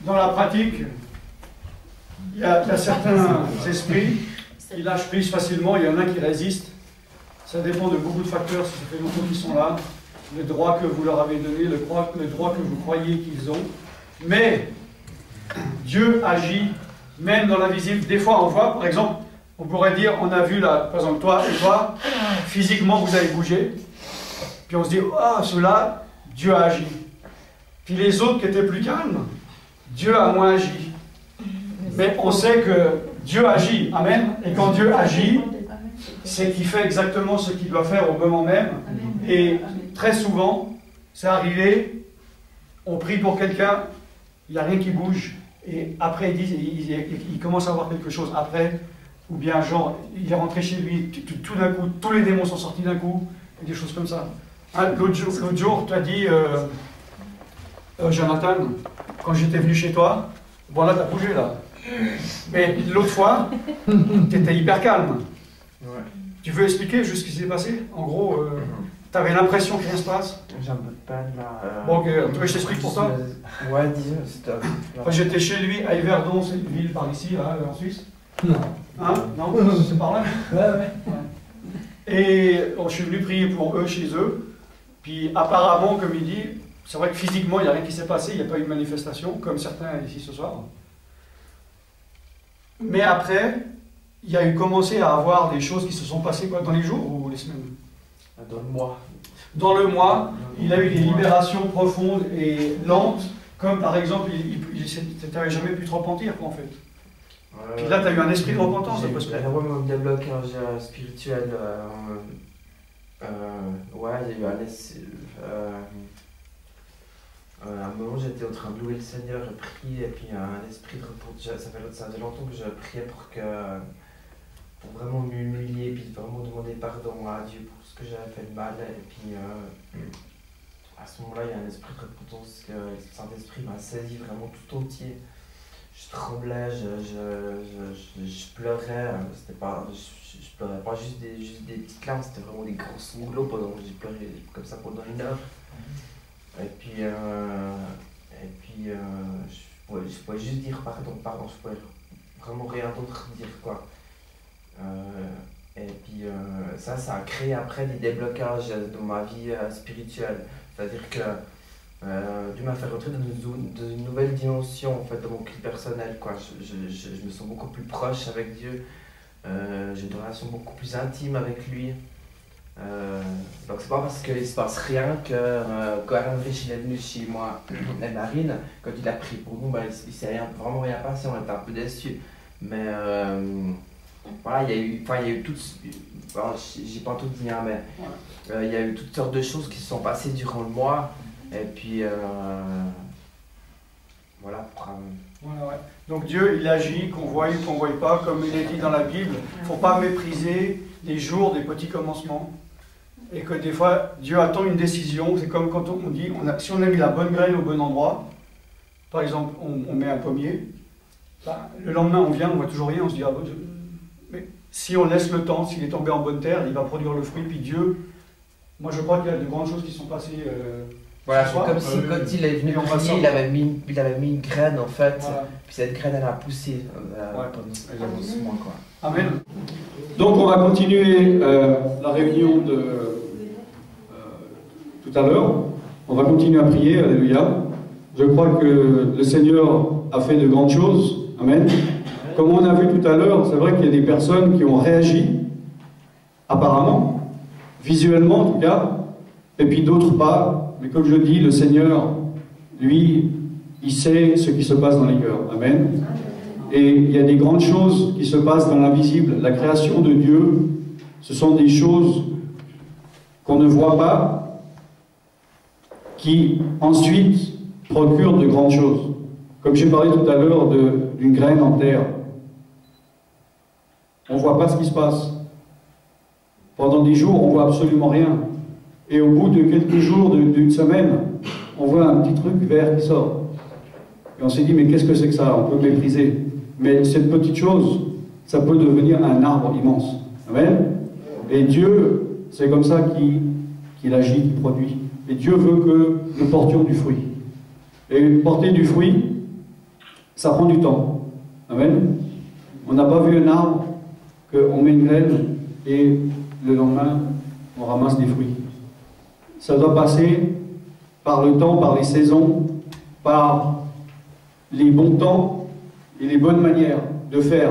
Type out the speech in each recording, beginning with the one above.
Dans la pratique, il y, a, certains esprits qui lâchent prise facilement, il y en a qui résistent. Ça dépend de beaucoup de facteurs, si ça fait longtemps qu'ils sont là, le droit que vous leur avez donné, le droit, que vous croyez qu'ils ont. Mais Dieu agit même dans l'invisible. Des fois, on voit, par exemple, on pourrait dire, on a vu là, par exemple, toi et toi, physiquement, vous avez bougé. Puis on se dit, ah, oh, cela, Dieu a agi. Puis les autres qui étaient plus calmes, Dieu a moins agi. Mais on sait que Dieu agit. Amen. Et quand Dieu agit, c'est qu'il fait exactement ce qu'il doit faire au moment même. Et très souvent, c'est arrivé, on prie pour quelqu'un, il n'y a rien qui bouge. Et après, il, dit, il, commence à voir quelque chose. Après, ou bien genre, il est rentré chez lui, tout, d'un coup, tous les démons sont sortis d'un coup, et des choses comme ça. Ah, l'autre jour, tu as dit, euh, euh, Jonathan, quand j'étais venu chez toi, voilà, tu as bougé là. Mais l'autre fois, tu étais hyper calme. Tu veux expliquer juste ce qui s'est passé? En gros, euh, tu avais l'impression que rien se passe? J'ai un peu de peine là. Euh, bon, ok, tu veux que je t'explique pour toi Ouais, dis-le, stop. J'étais chez lui à Yverdon, c'est une ville par ici, là, en Suisse. Non. Hein? Non, c'est par là? Ouais, ouais. Et je suis venu prier pour eux chez eux. Puis apparemment, comme il dit, c'est vrai que physiquement, il n'y a rien qui s'est passé, il n'y a pas eu de manifestation, comme certains ici ce soir. Mais après, il y a eu commencé à avoir des choses qui se sont passées quoi, dans les jours ou les semaines? Dans le mois. Dans le mois, il a eu des libérations profondes et lentes, comme par exemple, il n'avait jamais pu te repentir, quoi, en fait. Puis là, tu as eu un esprit de repentance, d'après ce que mon déblocage spirituel. Euh, euh, ouais, il y a eu un. Euh, à un moment, j'étais en train de louer le Seigneur et prier, et puis un esprit de repos. Ça fait, ça faisait longtemps que je priais pour, que, pour vraiment m'humilier, puis vraiment demander pardon à Dieu pour ce que j'avais fait de mal. Et puis euh, à ce moment-là, il y a un esprit de repentance que le Saint-Esprit m'a saisi vraiment tout entier. Je tremblais, je, je, je, pleurais. C'était pas, je, pleurais pas juste des, juste des petites larmes, c'était vraiment des gros sanglots pendant j'ai pleuré comme ça pendant une heure. Et puis, euh, et puis euh, je, pouvais, je, juste dire pardon, pardon, je pouvais vraiment rien d'autre dire quoi. Euh, et puis ça, ça a créé après des déblocages dans ma vie spirituelle. C'est-à-dire que Dieu m'a fait rentrer dans une, nouvelle dimension en fait, dans mon cul personnel. Quoi. Je, je, je, me sens beaucoup plus proche avec Dieu. J'ai une relation beaucoup plus intime avec lui. Euh, donc c'est pas parce qu'il se passe rien que euh, quand Alain Rich est venu chez moi et Marine, quand il a pris pour nous, bah, il, s'est rien, vraiment rien passé, on était un peu déçus. Mais euh, voilà, il y a eu, enfin, il y a eu toutes, j'ai pas tout dit, hein, mais il y a eu toutes sortes de choses qui se sont passées durant le mois. Et puis voilà. Voilà, ouais. Donc Dieu, il agit, qu'on voit ou qu'on ne voit pas, comme il est dit dans la Bible. Il ne faut pas mépriser les jours des petits commencements et que des fois, Dieu attend une décision. C'est comme quand on dit, si on a mis la bonne graine au bon endroit, par exemple, on, met un pommier, bah, le lendemain, on vient, on voit toujours rien, on se dit, ah, mais si on laisse le temps, s'il est tombé en bonne terre, il va produire le fruit, puis Dieu, moi je crois qu'il y a de grandes choses qui sont passées. Euh, voilà, c'est comme si quand il est venu prier, il avait, mis, il avait mis une graine en fait, puis cette graine elle a poussé euh, pendant ce mois. Quoi. Amen. Donc on va continuer euh, la réunion de euh, tout à l'heure. On va continuer à prier, alléluia. Je crois que le Seigneur a fait de grandes choses. Amen. Comme on a vu tout à l'heure, c'est vrai qu'il y a des personnes qui ont réagi, apparemment, visuellement en tout cas, et puis d'autres pas. Mais comme je dis, le Seigneur, lui, il sait ce qui se passe dans les cœurs. Amen. Et il y a des grandes choses qui se passent dans l'invisible. La création de Dieu, ce sont des choses qu'on ne voit pas, qui ensuite procurent de grandes choses. Comme j'ai parlé tout à l'heure d'une graine en terre. On ne voit pas ce qui se passe. Pendant des jours, on ne voit absolument rien. Et au bout de quelques jours, d'une semaine, on voit un petit truc vert qui sort. Et on s'est dit, mais qu'est-ce que c'est que ça? On peut mépriser. Mais cette petite chose, ça peut devenir un arbre immense. Amen? Et Dieu, c'est comme ça qu'il agit, qu'il produit. Et Dieu veut que nous portions du fruit. Et porter du fruit, ça prend du temps. Amen? On n'a pas vu un arbre qu'on met une graine et le lendemain, on ramasse des fruits. Ça doit passer par le temps, par les saisons, par les bons temps et les bonnes manières de faire.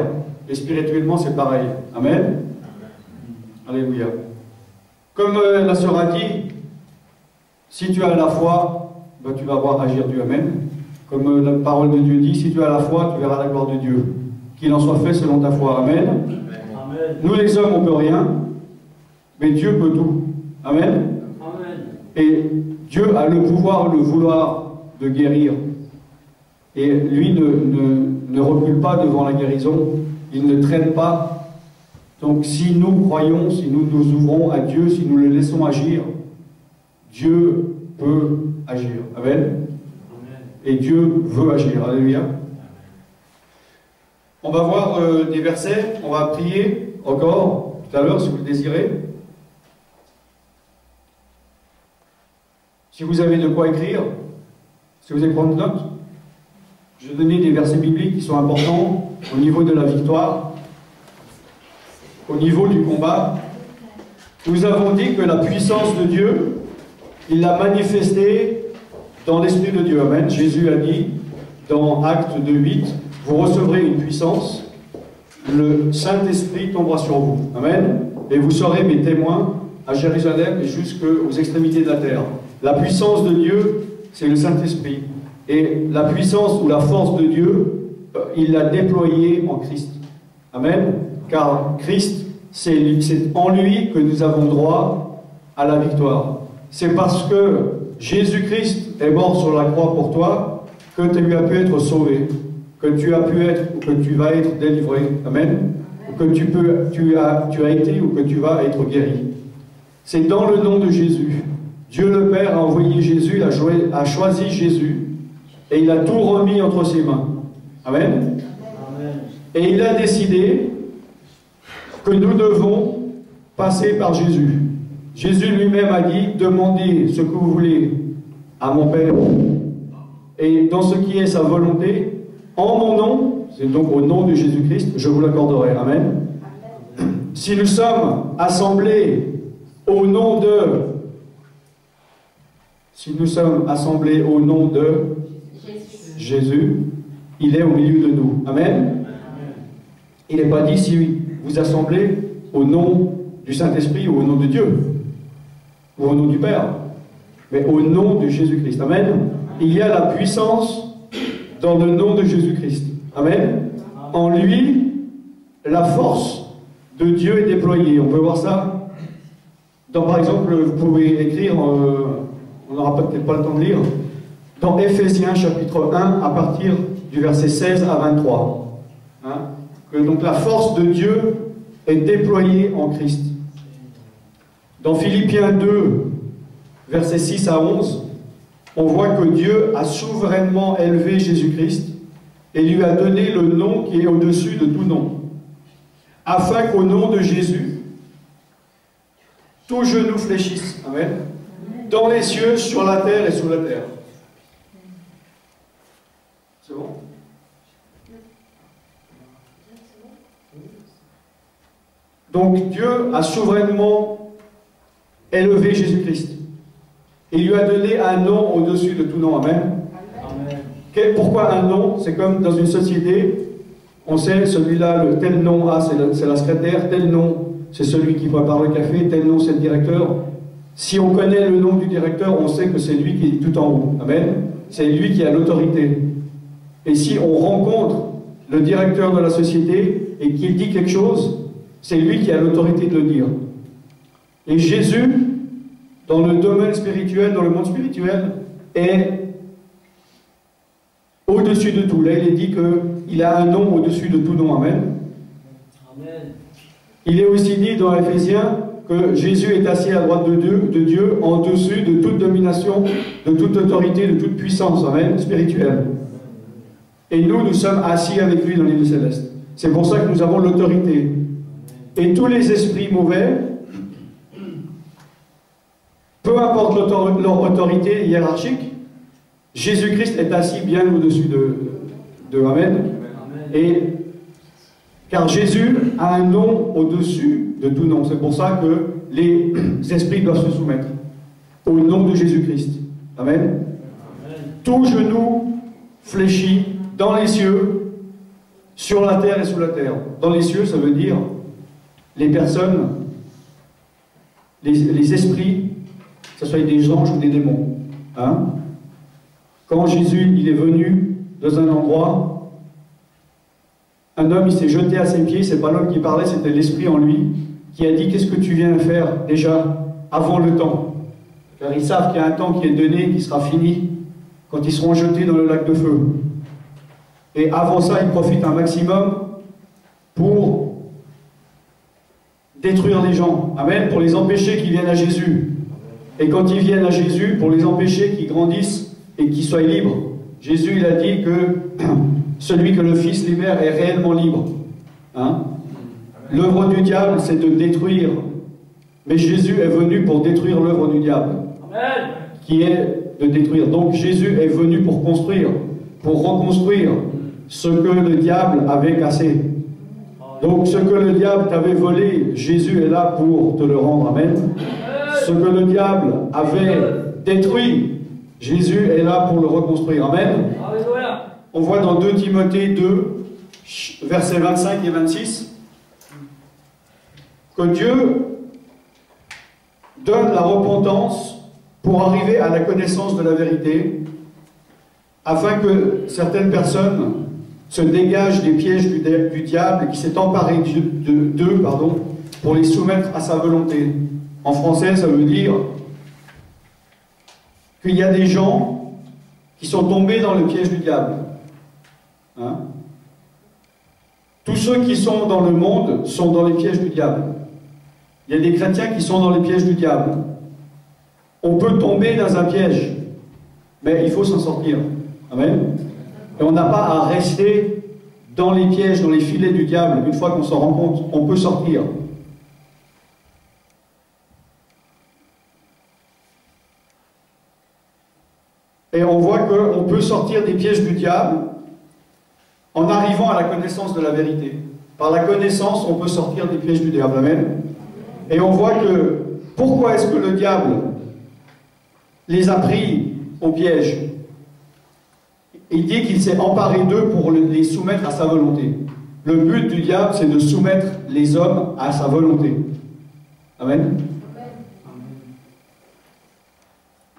Et spirituellement, c'est pareil. Amen. Alléluia. Comme euh, la sœur a dit, si tu as la foi, ben, tu vas voir agir Dieu. Amen. Comme euh, la parole de Dieu dit, si tu as la foi, tu verras la gloire de Dieu. Qu'il en soit fait selon ta foi. Amen. Amen. Nous les hommes, on ne peut rien, mais Dieu peut tout. Amen. Et Dieu a le pouvoir, le vouloir de guérir. Et lui ne, ne recule pas devant la guérison, il ne traîne pas. Donc si nous croyons, si nous nous ouvrons à Dieu, si nous le laissons agir, Dieu peut agir. Amen. Et Dieu veut agir. Alléluia. On va voir euh, des versets, on va prier encore tout à l'heure si vous le désirez. Si vous avez de quoi écrire, si vous allez prendre note, je vais donner des versets bibliques qui sont importants au niveau de la victoire, au niveau du combat. Nous avons dit que la puissance de Dieu, il l'a manifestée dans l'Esprit de Dieu. Amen. Jésus a dit dans Acte 2.8, vous recevrez une puissance, le Saint-Esprit tombera sur vous. Amen. Et vous serez mes témoins à Jérusalem et jusqu'aux extrémités de la terre. La puissance de Dieu, c'est le Saint-Esprit. Et la puissance ou la force de Dieu, euh, il l'a déployée en Christ. Amen. Car Christ, c'est en lui que nous avons droit à la victoire. C'est parce que Jésus-Christ est mort sur la croix pour toi que tu as pu être sauvé, que tu as pu être ou que tu vas être délivré. Amen. Que tu, peux, as, tu as été ou que tu vas être guéri. C'est dans le nom de Jésus. Dieu le Père a envoyé Jésus, a choisi Jésus et il a tout remis entre ses mains. Amen. Et il a décidé que nous devons passer par Jésus. Jésus lui-même a dit, demandez ce que vous voulez à mon Père. Et dans ce qui est sa volonté, en mon nom, c'est donc au nom de Jésus-Christ, je vous l'accorderai. Amen. Si nous sommes assemblés au nom de, si nous sommes assemblés au nom de Jésus, il est au milieu de nous. Amen. Il n'est pas dit si vous assemblez au nom du Saint-Esprit ou au nom de Dieu, ou au nom du Père, mais au nom de Jésus-Christ. Amen. Il y a la puissance dans le nom de Jésus-Christ. Amen. En lui, la force de Dieu est déployée. On peut voir ça dans, par exemple, vous pouvez écrire, euh, on n'aura peut-être pas le temps de lire, dans Ephésiens chapitre 1 à partir du verset 16 à 23. Hein, que donc la force de Dieu est déployée en Christ. Dans Philippiens 2, versets 6 à 11, on voit que Dieu a souverainement élevé Jésus-Christ et lui a donné le nom qui est au-dessus de tout nom, afin qu'au nom de Jésus, tout genou fléchisse, Amen, dans les cieux, sur la terre et sous la terre. Donc Dieu a souverainement élevé Jésus-Christ. Il lui a donné un nom au-dessus de tout nom. Amen. Pourquoi un nom? C'est comme dans une société, on sait celui-là, le tel nom, ah, c'est la, secrétaire, tel nom, c'est celui qui prépare le café, tel nom, c'est le directeur. Si on connaît le nom du directeur, on sait que c'est lui qui est tout en haut. Amen. C'est lui qui a l'autorité. Et si on rencontre le directeur de la société et qu'il dit quelque chose, c'est lui qui a l'autorité de le dire. Et Jésus, dans le domaine spirituel, dans le monde spirituel, est au-dessus de tout. Là, il est dit qu'il a un nom au-dessus de tout nom. Amen. Amen. Il est aussi dit dans Ephésiens que Jésus est assis à droite de Dieu, de Dieu en dessus de toute domination, de toute autorité, de toute puissance. Amen. Spirituelle. Et nous, nous sommes assis avec lui dans les céleste. C'est pour ça que nous avons l'autorité. Et tous les esprits mauvais, peu importe leur autorité hiérarchique, Jésus-Christ est assis bien au-dessus de, de Amen. Et car Jésus a un nom au-dessus de tout nom. C'est pour ça que les esprits doivent se soumettre au nom de Jésus-Christ. Amen. Tout genou fléchit dans les cieux, sur la terre et sous la terre. Dans les cieux, ça veut dire les personnes, les, esprits, que ce soit des anges ou des démons. Hein Quand Jésus il est venu dans un endroit, un homme il s'est jeté à ses pieds, c'est pas l'homme qui parlait, c'était l'esprit en lui, qui a dit Qu'est-ce que tu viens faire déjà avant le temps? Car ils savent qu'il y a un temps qui est donné, qui sera fini, quand ils seront jetés dans le lac de feu. Et avant ça, ils profitent un maximum pour détruire les gens. Amen. Pour les empêcher qu'ils viennent à Jésus. Et quand ils viennent à Jésus, pour les empêcher qu'ils grandissent et qu'ils soient libres. Jésus, il a dit que celui que le Fils libère est réellement libre. Hein L'œuvre du diable, c'est de détruire. Mais Jésus est venu pour détruire l'œuvre du diable. Amen. Qui est de détruire. Donc Jésus est venu pour construire, pour reconstruire ce que le diable avait cassé. Donc ce que le diable t'avait volé, Jésus est là pour te le rendre. Amen. Ce que le diable avait détruit, Jésus est là pour le reconstruire. Amen. On voit dans 2 Timothée 2, versets 25 et 26, que Dieu donne la repentance pour arriver à la connaissance de la vérité, afin que certaines personnes se dégagent des pièges du, diable qui s'est emparé d'eux pardon, pour les soumettre à sa volonté. En français, ça veut dire qu'il y a des gens qui sont tombés dans le piège du diable. Hein? Tous ceux qui sont dans le monde sont dans les pièges du diable. Il y a des chrétiens qui sont dans les pièges du diable. On peut tomber dans un piège, mais il faut s'en sortir. Amen. Et on n'a pas à rester dans les pièges, dans les filets du diable. Une fois qu'on s'en rend compte, on peut sortir. Et on voit qu'on peut sortir des pièges du diable en arrivant à la connaissance de la vérité. Par la connaissance, on peut sortir des pièges du diable. Amen. Et on voit que pourquoi est-ce que le diable les a pris au piège? Il dit qu'il s'est emparé d'eux pour les soumettre à sa volonté. Le but du diable, c'est de soumettre les hommes à sa volonté. Amen.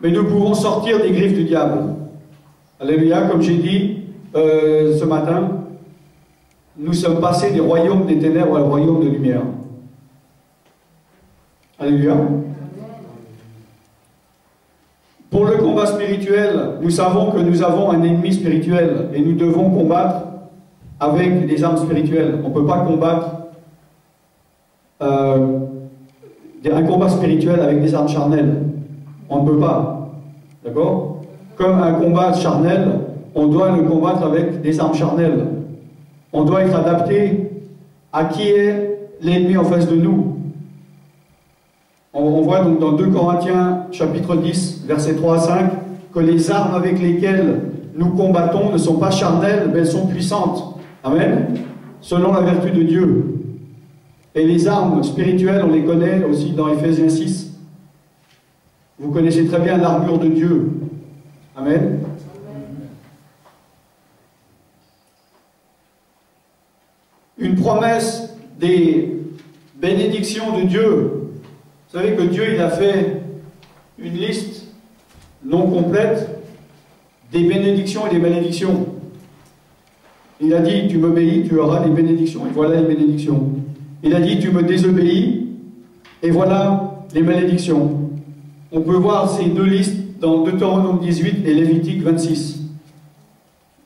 Mais nous pouvons sortir des griffes du diable. Alléluia, comme j'ai dit euh, ce matin, nous sommes passés des royaumes des ténèbres au royaume de lumière. Alléluia. Pour le combat spirituel, nous savons que nous avons un ennemi spirituel et nous devons combattre avec des armes spirituelles. On ne peut pas combattre euh, un combat spirituel avec des armes charnelles. On ne peut pas. D'accord? Comme un combat charnel, on doit le combattre avec des armes charnelles. On doit être adapté à qui est l'ennemi en face de nous. On, voit donc dans 2 Corinthiens chapitre 10, versets 3 à 5, que les armes avec lesquelles nous combattons ne sont pas charnelles, mais elles sont puissantes. Amen. Selon la vertu de Dieu. Et les armes spirituelles, on les connaît aussi dans Ephésiens 6. Vous connaissez très bien l'armure de Dieu. Amen. Une promesse des bénédictions de Dieu vous savez que Dieu, il a fait une liste non complète des bénédictions et des malédictions. Il a dit, tu m'obéis, tu auras des bénédictions. Et voilà les bénédictions. Il a dit, tu me désobéis, et voilà les malédictions. On peut voir ces deux listes dans Deutéronome 18 et Lévitique 26.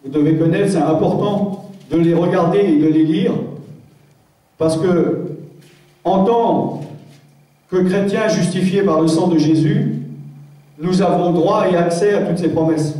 Vous devez connaître, c'est important de les regarder et de les lire, parce que en tant que chrétiens justifiés par le sang de Jésus, nous avons droit et accès à toutes ces promesses.